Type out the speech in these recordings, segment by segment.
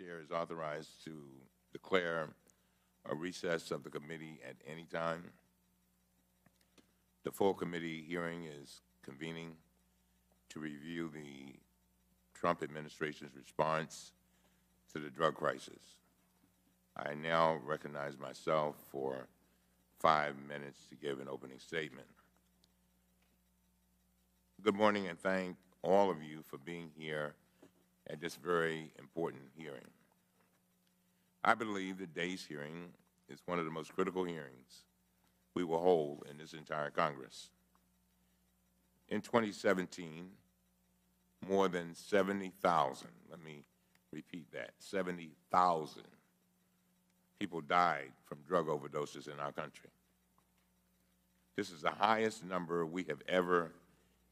Chair is authorized to declare a recess of the committee at any time. The full committee hearing is convening to review the Trump administration's response to the drug crisis. I now recognize myself for five minutes to give an opening statement. Good morning and thank all of you for being here at this very important hearing. I believe today's hearing is one of the most critical hearings we will hold in this entire Congress. In 2017, more than 70,000, let me repeat that, 70,000 people died from drug overdoses in our country. This is the highest number we have ever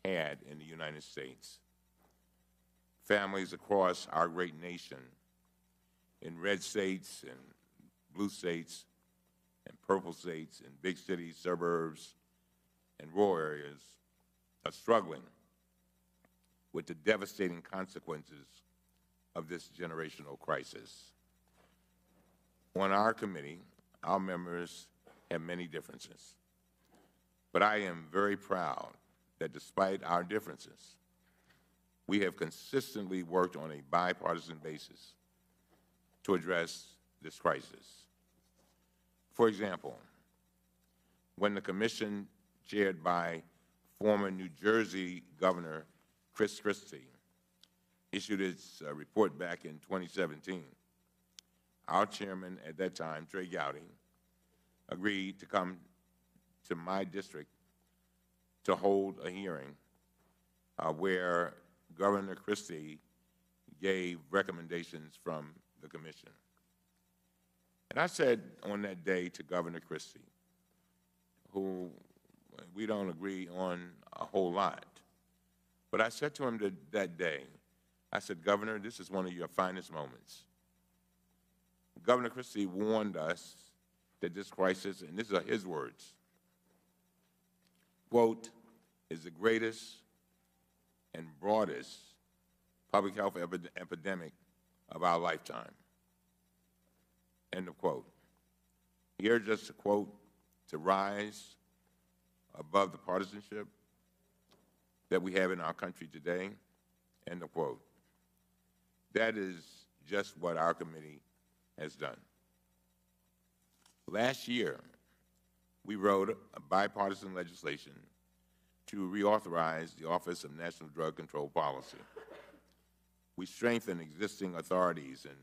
had in the United States. Families across our great nation in red states and blue states and purple states and big cities, suburbs, and rural areas are struggling with the devastating consequences of this generational crisis. On our committee, our members have many differences. But I am very proud that despite our differences, we have consistently worked on a bipartisan basis to address this crisis. For example, when the Commission chaired by former New Jersey Governor Chris Christie issued its uh, report back in 2017, our chairman at that time, Trey Gowdy, agreed to come to my district to hold a hearing uh, where Governor Christie gave recommendations from the Commission. And I said on that day to Governor Christie, who we don't agree on a whole lot, but I said to him that, that day, I said, Governor, this is one of your finest moments. Governor Christie warned us that this crisis, and these are his words, quote, is the greatest and broadest public health epidemic of our lifetime. End of quote. Here's just a quote to rise above the partisanship that we have in our country today. End of quote. That is just what our committee has done. Last year, we wrote a bipartisan legislation to reauthorize the Office of National Drug Control Policy. We strengthened existing authorities and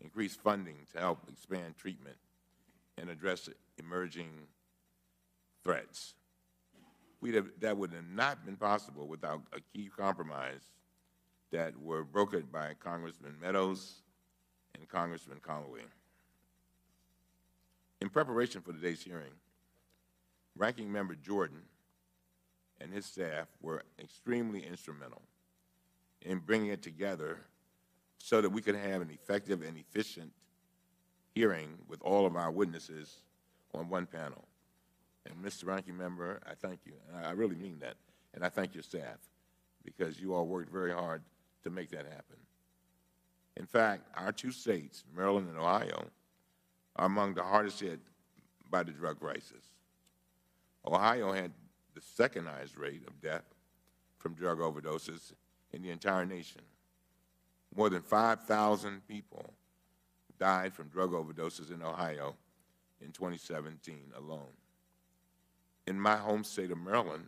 increased funding to help expand treatment and address emerging threats. Have, that would have not been possible without a key compromise that were brokered by Congressman Meadows and Congressman Connolly. In preparation for today's hearing, Ranking Member Jordan and his staff were extremely instrumental in bringing it together so that we could have an effective and efficient hearing with all of our witnesses on one panel. And Mr. Ranking Member, I thank you. I really mean that. And I thank your staff because you all worked very hard to make that happen. In fact, our two states, Maryland and Ohio, are among the hardest hit by the drug crisis. Ohio had the second highest rate of death from drug overdoses in the entire nation. More than 5,000 people died from drug overdoses in Ohio in 2017 alone. In my home state of Maryland,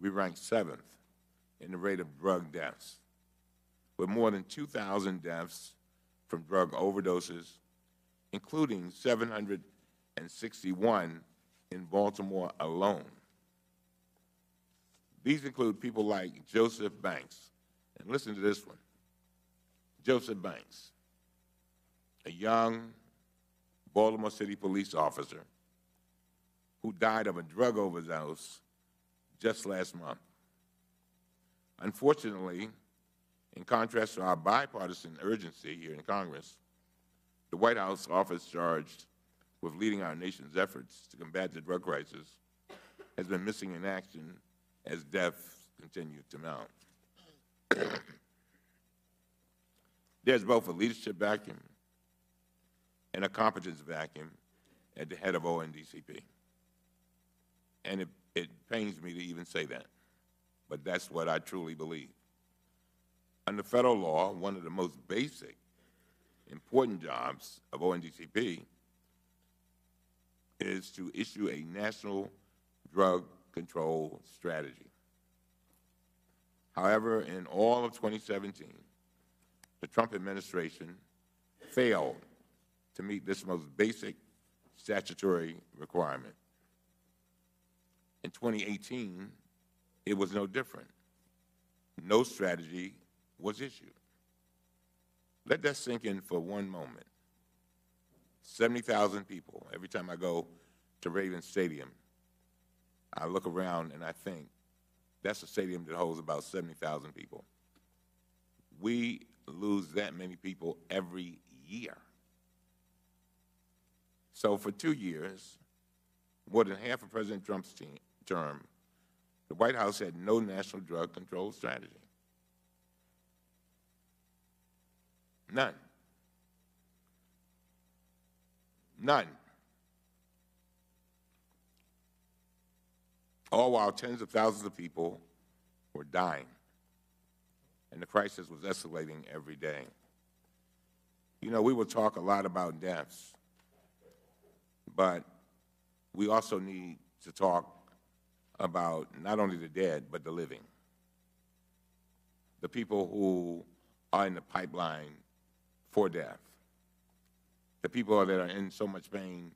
we ranked seventh in the rate of drug deaths, with more than 2,000 deaths from drug overdoses, including 761 in Baltimore alone. These include people like Joseph Banks. And listen to this one. Joseph Banks, a young Baltimore City police officer who died of a drug overdose just last month. Unfortunately, in contrast to our bipartisan urgency here in Congress, the White House office charged with leading our nation's efforts to combat the drug crisis has been missing in action as deaths continue to mount. There's both a leadership vacuum and a competence vacuum at the head of ONDCP. And it, it pains me to even say that, but that's what I truly believe. Under Federal law, one of the most basic, important jobs of ONDCP is to issue a national drug control strategy. However, in all of 2017, the Trump administration failed to meet this most basic statutory requirement. In 2018, it was no different. No strategy was issued. Let that sink in for one moment. 70,000 people. Every time I go to Ravens Stadium, I look around and I think, that's a stadium that holds about 70,000 people. We lose that many people every year. So for two years, more than half of President Trump's term, the White House had no national drug control strategy. None. None. All while tens of thousands of people were dying, and the crisis was escalating every day. You know, we will talk a lot about deaths, but we also need to talk about not only the dead, but the living. The people who are in the pipeline for death. The people that are in so much pain,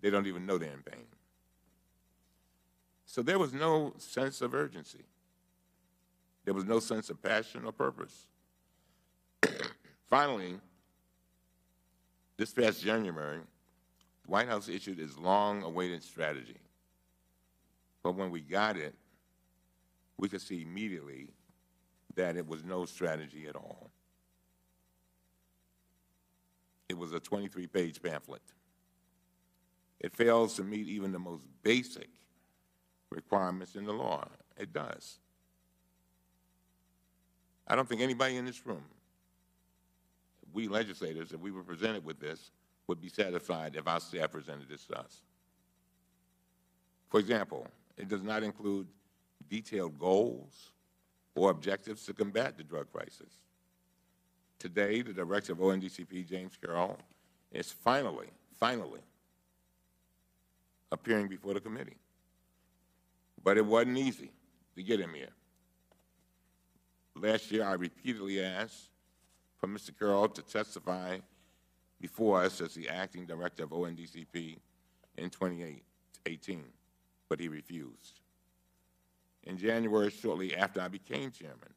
they don't even know they're in pain. So there was no sense of urgency. There was no sense of passion or purpose. Finally, this past January, the White House issued its long-awaited strategy. But when we got it, we could see immediately that it was no strategy at all. It was a 23-page pamphlet. It fails to meet even the most basic requirements in the law. It does. I don't think anybody in this room, we legislators, if we were presented with this, would be satisfied if our staff presented this to us. For example, it does not include detailed goals or objectives to combat the drug crisis. Today, the Director of ONDCP, James Carroll, is finally, finally appearing before the committee. But it wasn't easy to get him here. Last year, I repeatedly asked for Mr. Carroll to testify before us as the acting director of ONDCP in 2018, but he refused. In January, shortly after I became chairman,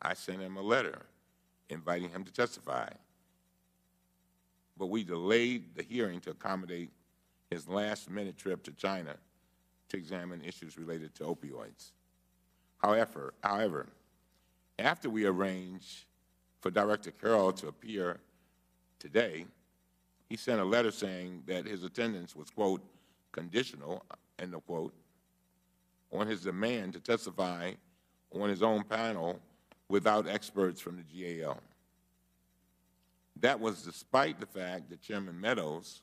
I sent him a letter inviting him to testify. But we delayed the hearing to accommodate his last-minute trip to China to examine issues related to opioids. However, however, after we arranged for Director Carroll to appear today, he sent a letter saying that his attendance was, quote, conditional, end of quote, on his demand to testify on his own panel without experts from the GAO. That was despite the fact that Chairman Meadows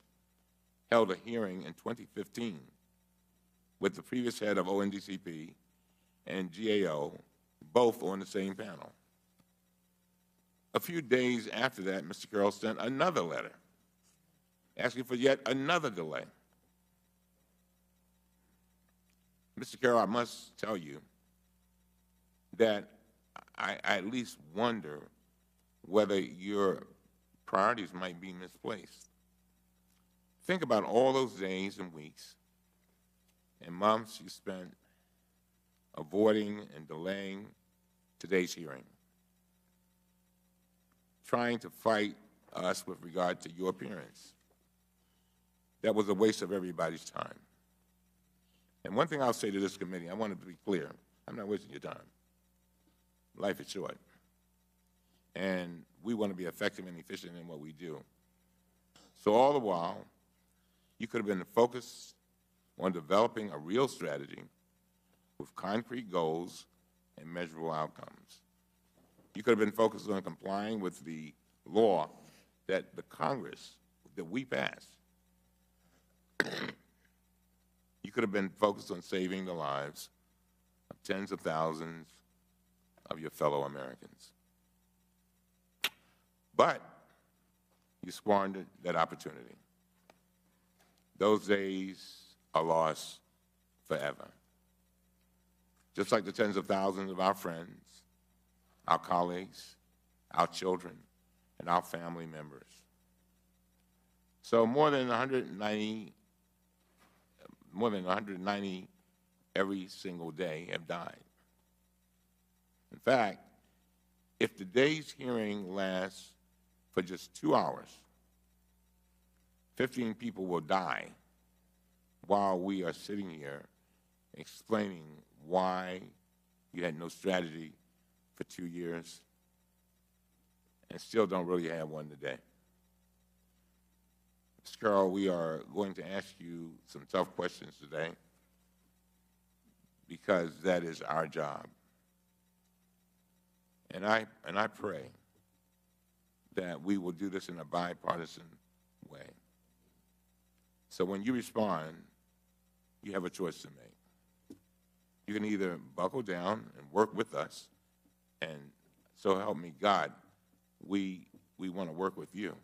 held a hearing in 2015 with the previous head of ONDCP and GAO, both on the same panel. A few days after that, Mr. Carroll sent another letter asking for yet another delay. Mr. Carroll, I must tell you that I, I at least wonder whether your priorities might be misplaced. Think about all those days and weeks and months you spent avoiding and delaying today's hearing, trying to fight us with regard to your appearance. That was a waste of everybody's time. And one thing I'll say to this committee, I want to be clear, I'm not wasting your time. Life is short. And we want to be effective and efficient in what we do. So all the while, you could have been focused on developing a real strategy with concrete goals and measurable outcomes. You could have been focused on complying with the law that the Congress, that we passed. you could have been focused on saving the lives of tens of thousands of your fellow Americans. But you squandered that opportunity. Those days are lost forever. Just like the tens of thousands of our friends, our colleagues, our children, and our family members. So more than 190, more than 190 every single day have died. In fact, if today's hearing lasts for just two hours, 15 people will die while we are sitting here explaining why you had no strategy for two years and still don't really have one today. Mr. Carroll, we are going to ask you some tough questions today because that is our job. And I, and I pray that we will do this in a bipartisan way. So when you respond, you have a choice to make. You can either buckle down and work with us, and so help me God, we, we want to work with you,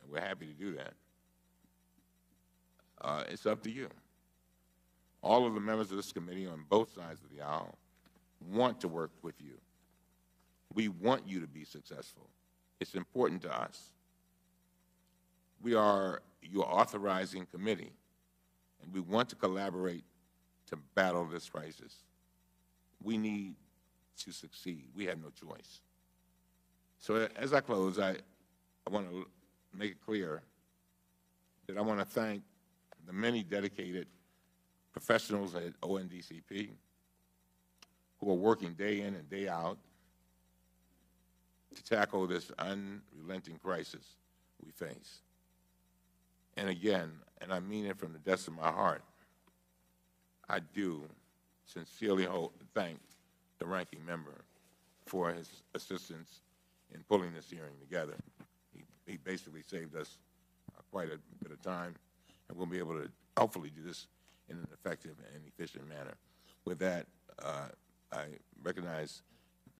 and we're happy to do that. Uh, it's up to you. All of the members of this committee on both sides of the aisle want to work with you. We want you to be successful. It's important to us. We are your authorizing committee, and we want to collaborate to battle this crisis. We need to succeed. We have no choice. So as I close, I, I want to make it clear that I want to thank the many dedicated professionals at ONDCP who are working day in and day out to tackle this unrelenting crisis we face. And again, and I mean it from the depths of my heart, I do sincerely hope, thank the ranking member for his assistance in pulling this hearing together. He, he basically saved us uh, quite a bit of time, and we'll be able to hopefully do this in an effective and efficient manner. With that, uh, I recognize